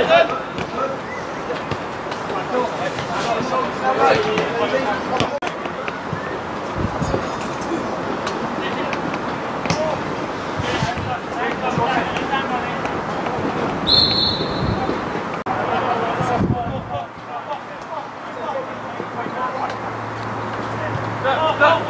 Go, go, go.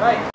Right.